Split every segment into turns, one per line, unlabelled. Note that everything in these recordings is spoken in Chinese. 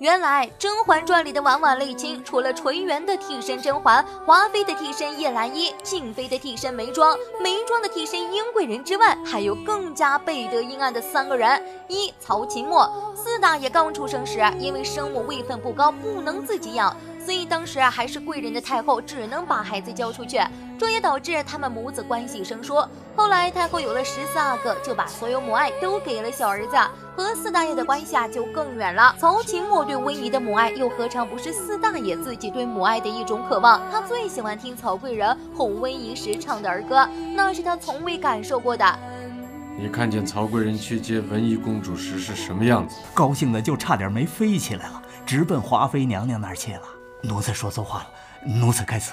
原来《甄嬛传》里的婉婉泪卿，除了纯元的替身甄嬛、华妃的替身叶澜依、静妃的替身眉庄、眉庄的替身殷贵人之外，还有更加背德阴暗的三个人：一曹琴墨，四大爷刚出生时，因为生母位分不高，不能自己养。所以当时啊，还是贵人的太后只能把孩子交出去，这也导致他们母子关系生疏。后来太后有了十四阿哥，就把所有母爱都给了小儿子，和四大爷的关系啊就更远了。曹琴墨对温宜的母爱，又何尝不是四大爷自己对母爱的一种渴望？他最喜欢听曹贵人哄温宜时唱的儿歌，那是他从未感受过的。
你看见曹贵人去接文宜公主时是什么样子？
高兴的就差点没飞起来了，直奔华妃娘娘那儿去了。奴才说错话了，奴才该死。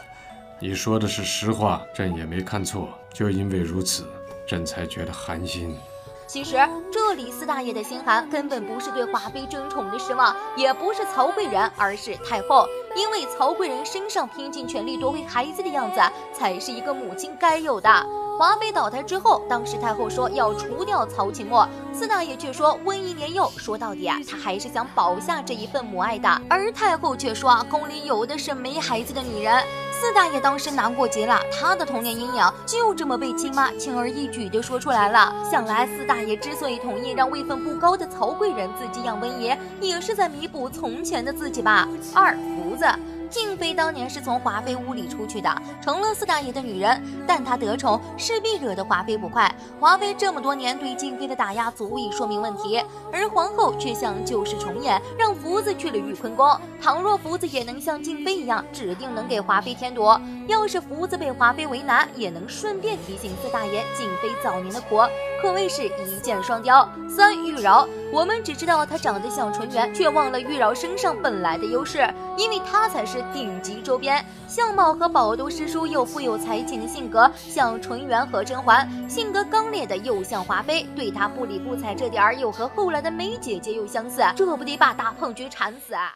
你说的是实话，朕也没看错。就因为如此，朕才觉得寒心。
其实这里四大爷的心寒，根本不是对华妃争宠的失望，也不是曹贵人，而是太后。因为曹贵人身上拼尽全力夺回孩子的样子，才是一个母亲该有的。华妃倒台之后，当时太后说要除掉曹琴墨，四大爷却说温宜年幼，说到底啊，他还是想保下这一份母爱的。而太后却说，宫里有的是没孩子的女人。四大爷当时难过极了，他的童年阴影就这么被亲妈轻而易举地说出来了。想来四大爷之所以同意让位分不高的曹贵人自己养温宜，也是在弥补从前的自己吧。二福子。静妃当年是从华妃屋里出去的，成了四大爷的女人，但她得宠势必惹得华妃不快。华妃这么多年对静妃的打压足以说明问题，而皇后却像旧事重演，让福子去了玉坤宫。倘若福子也能像静妃一样，指定能给华妃添堵。要是福子被华妃为难，也能顺便提醒四大爷静妃早年的苦，可谓是一箭双雕。三玉娆，我们只知道她长得像纯元，却忘了玉娆身上本来的优势，因为她才是。顶级周边，相貌和宝都师叔又富有才情的性格，像纯元和甄嬛；性格刚烈的又像华妃，对她不理不睬这点儿又和后来的梅姐姐又相似，这不得把大胖菊馋死啊！